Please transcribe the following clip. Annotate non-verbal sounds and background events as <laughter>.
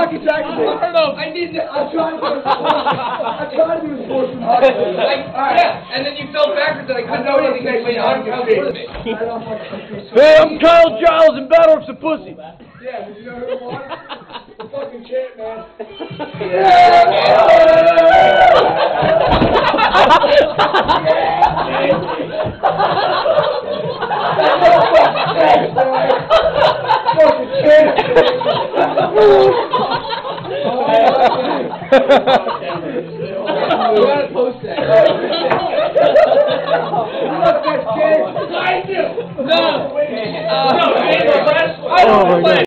fucking second. I don't know. I need to, I'm trying to, I'm trying to do sports from high school. Like, yeah, and then you fell backwards and I couldn't know whether you guys made on me. I don't fucking. Hey, I'm Kyle Giles and Battle of some pussy. Yeah, but you know who won? The fucking champ, man you gotta post that. <laughs> Look, that's kids. I do. No. Uh, no, man, the last one.